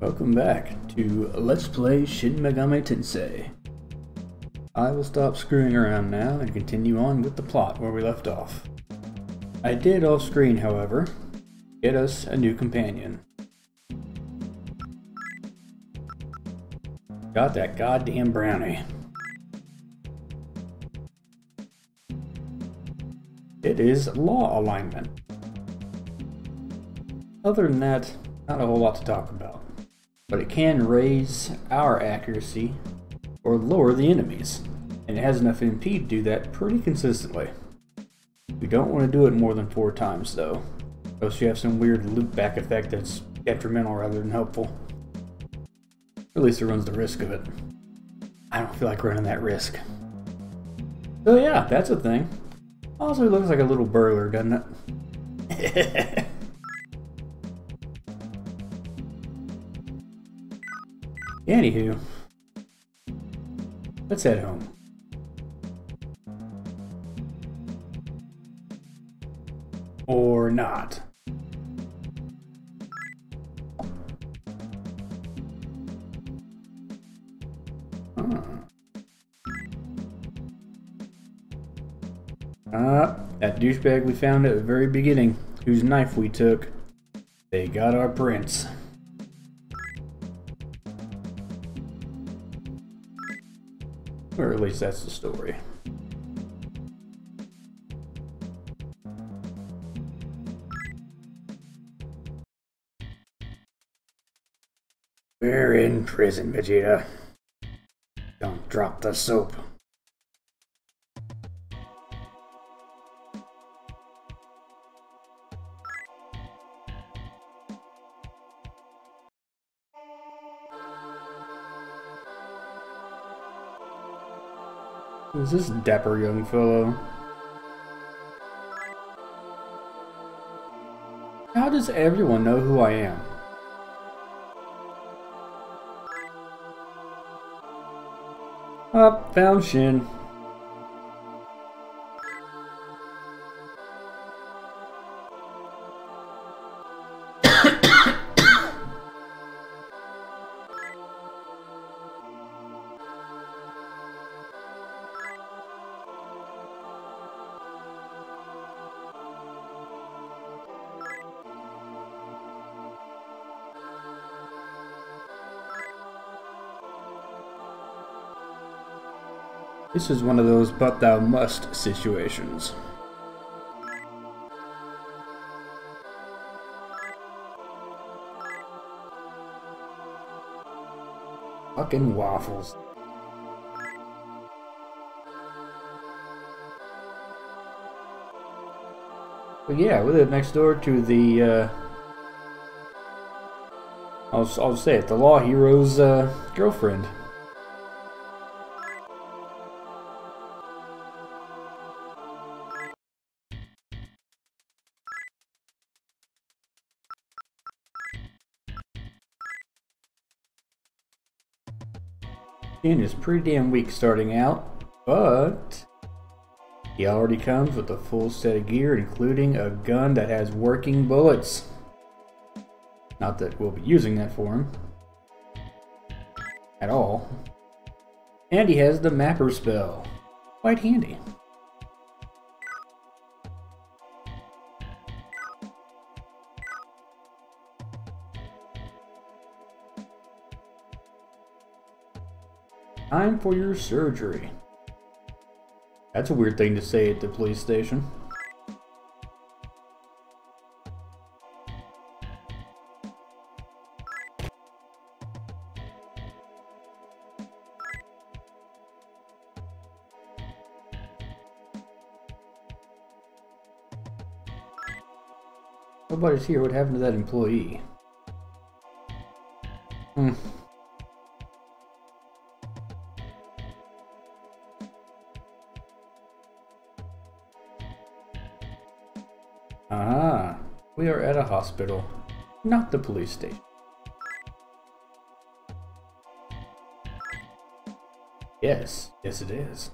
Welcome back to Let's Play Shin Megami Tensei. I will stop screwing around now and continue on with the plot where we left off. I did off screen, however, get us a new companion. Got that goddamn brownie. It is law alignment. Other than that, not a whole lot to talk about. But it can raise our accuracy or lower the enemies. And it has enough MP to do that pretty consistently. We don't want to do it more than four times though. Else you have some weird loop back effect that's detrimental rather than helpful. At least it runs the risk of it. I don't feel like running that risk. So yeah, that's a thing. Also, looks like a little burglar, doesn't it? Anywho, let's head home. Or not. Huh. Ah, that douchebag we found at the very beginning, whose knife we took. They got our prince. Or at least that's the story. We're in prison, Vegeta. Don't drop the soap. Who's this dapper young fellow? How does everyone know who I am? Up, found Shin. This is one of those but thou must situations. Fucking waffles. But yeah, we live next door to the, uh, I'll, I'll say it, the Law Hero's uh, girlfriend. Shin is pretty damn weak starting out, but he already comes with a full set of gear, including a gun that has working bullets. Not that we'll be using that for him. At all. And he has the mapper spell. Quite handy. Time for your surgery. That's a weird thing to say at the police station. Nobody's here. What happened to that employee? Hmm. Hospital, not the police station. Yes, yes it is.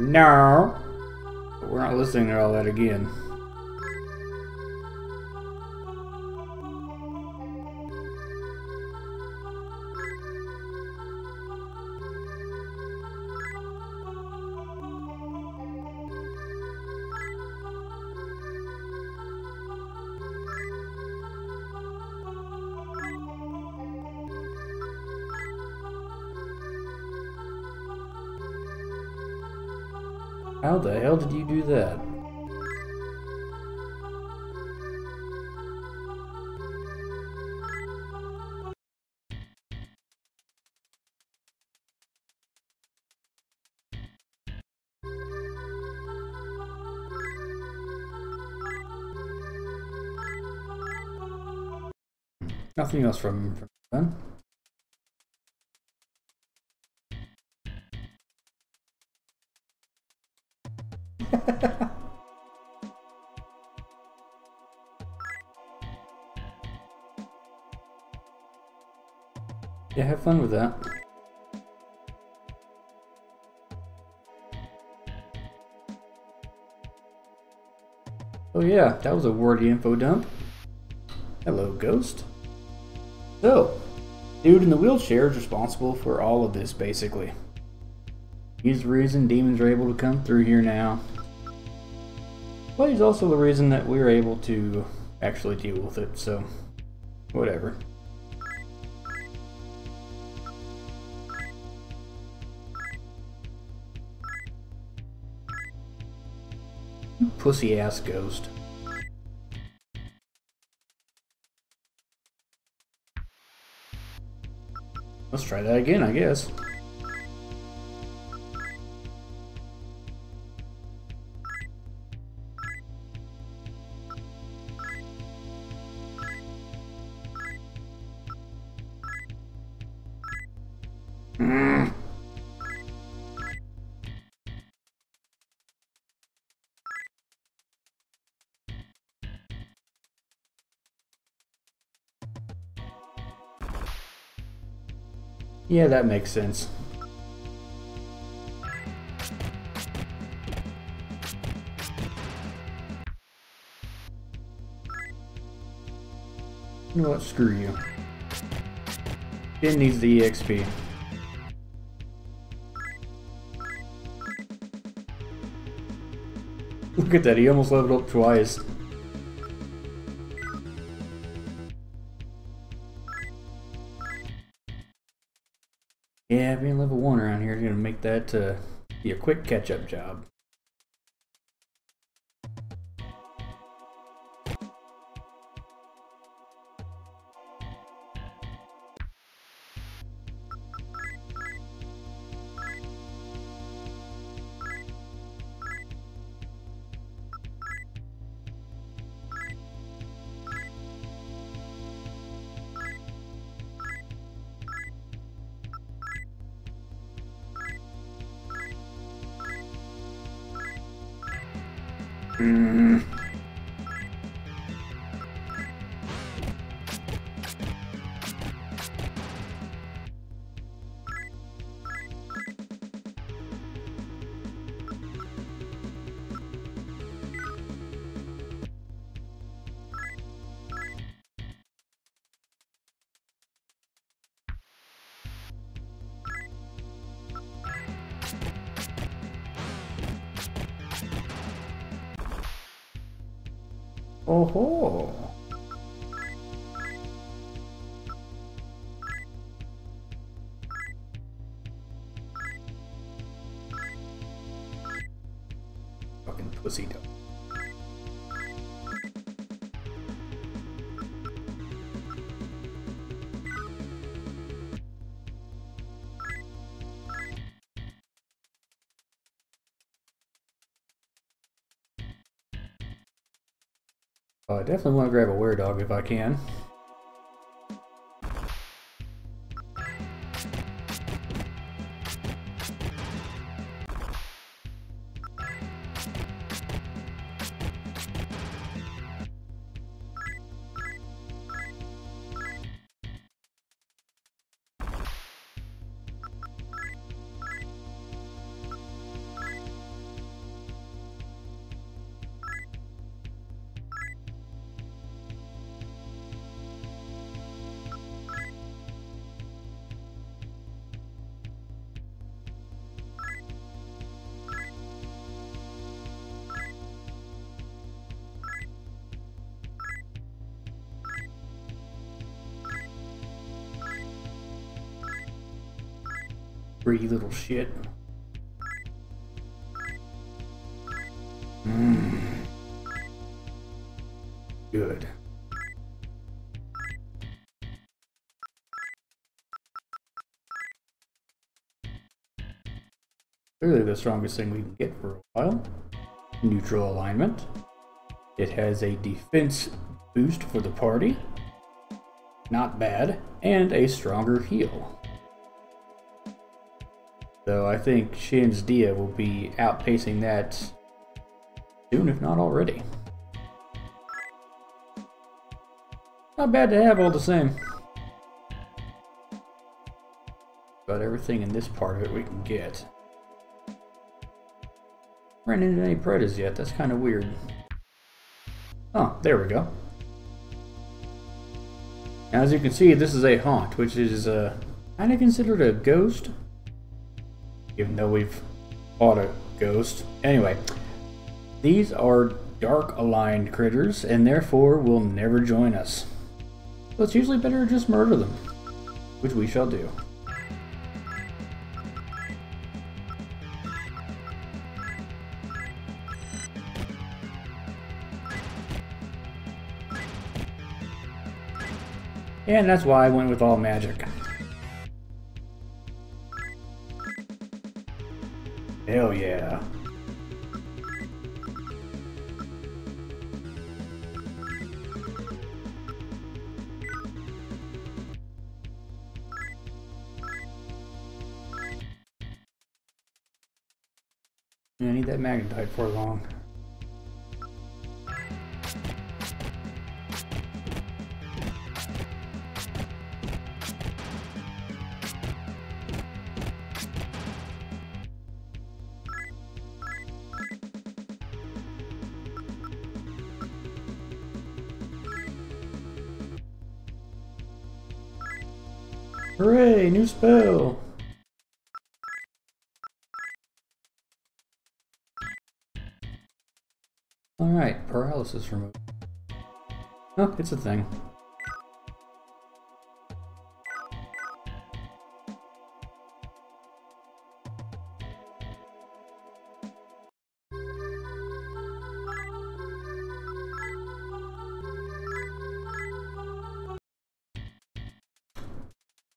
No. We're not listening to all that again. The hell did you do that? Nothing else from, from then. Fun with that. Oh yeah, that was a wordy info dump. Hello, Ghost. So, dude in the wheelchair is responsible for all of this, basically. He's the reason demons are able to come through here now. But he's also the reason that we're able to actually deal with it, so whatever. Pussy ass ghost. Let's try that again, I guess. Yeah, that makes sense. You know what? Screw you. It needs the EXP. Look at that, he almost leveled up twice. That uh, be a quick catch-up job. Mm. Oh ho! I definitely want to grab a were-dog if I can. Little shit. Mmm. Good. Clearly the strongest thing we can get for a while. Neutral alignment. It has a defense boost for the party. Not bad. And a stronger heal. So I think Shin's Dia will be outpacing that soon, if not already. Not bad to have all the same. But everything in this part of it we can get. Ran into any predators yet, that's kind of weird. Oh, there we go. Now, as you can see, this is a haunt, which is uh, kind of considered a ghost. Even though we've fought a ghost. Anyway, these are dark aligned critters, and therefore will never join us. So it's usually better to just murder them, which we shall do. And that's why I went with all magic. Hell yeah. I need that magnetite for long. Alright, paralysis removed. Oh, it's a thing.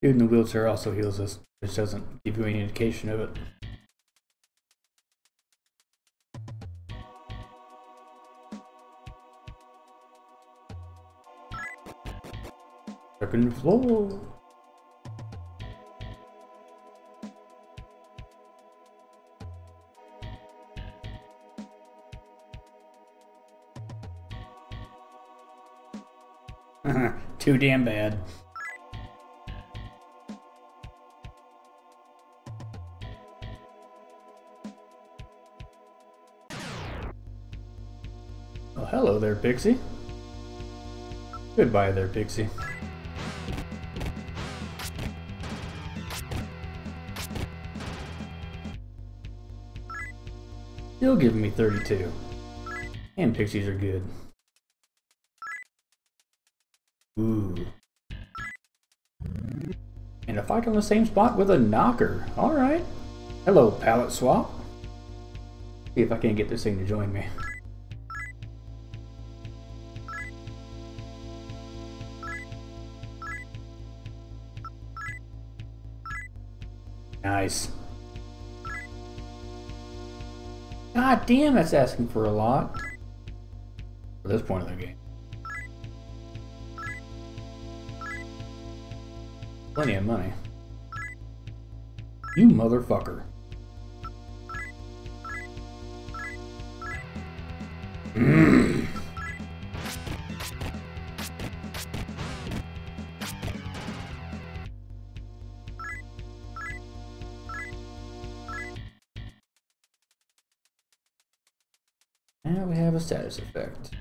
Dude in the wheelchair also heals us, which doesn't give you any indication of it. Second floor. Too damn bad. Oh, hello there, Pixie. Goodbye there, Pixie. Still giving me 32. And pixies are good. Ooh. And a fight on the same spot with a knocker. Alright. Hello, palette swap. See if I can get this thing to join me. Nice. God damn, that's asking for a lot. For this point of the game. Plenty of money. You motherfucker. effect.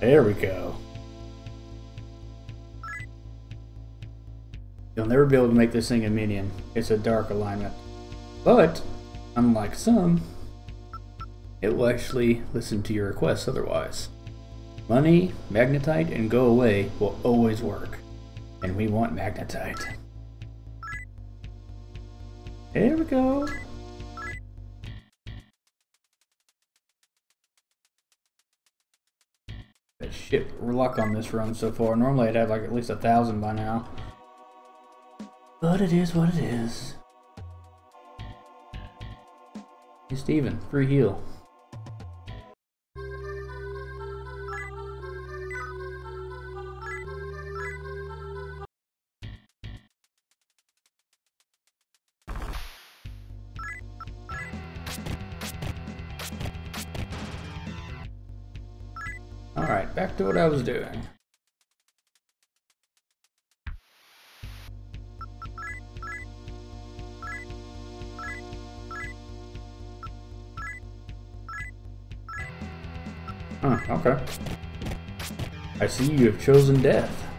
There we go. You'll never be able to make this thing a minion. It's a dark alignment. But, unlike some, it will actually listen to your requests otherwise. Money, magnetite, and go away will always work. And we want magnetite. There we go. Shit, we're luck on this run so far. Normally I'd have like at least a thousand by now. But it is what it is. Hey Steven, free heal. I was doing. Huh, okay. I see you have chosen death.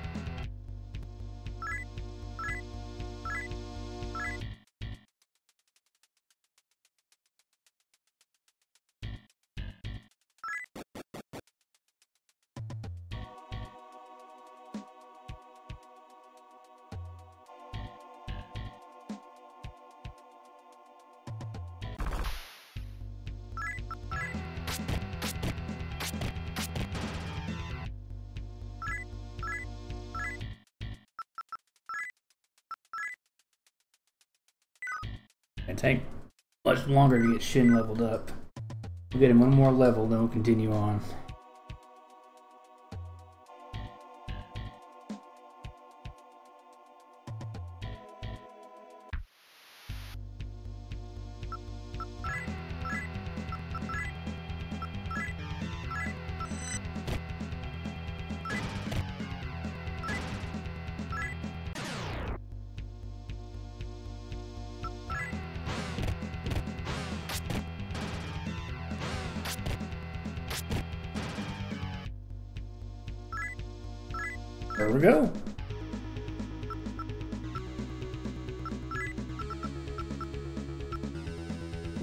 Longer to get Shin leveled up. We'll get him one more level, then we'll continue on.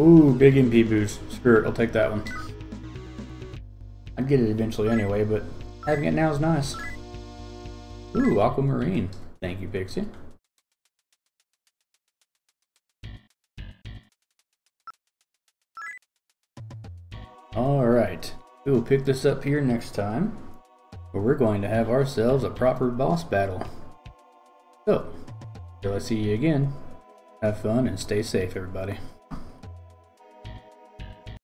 Ooh, big MP boost. Spirit, I'll take that one. I'd get it eventually anyway, but having it now is nice. Ooh, Aquamarine. Thank you, Pixie. Alright, we will pick this up here next time where we're going to have ourselves a proper boss battle. So, till I see you again, have fun and stay safe, everybody.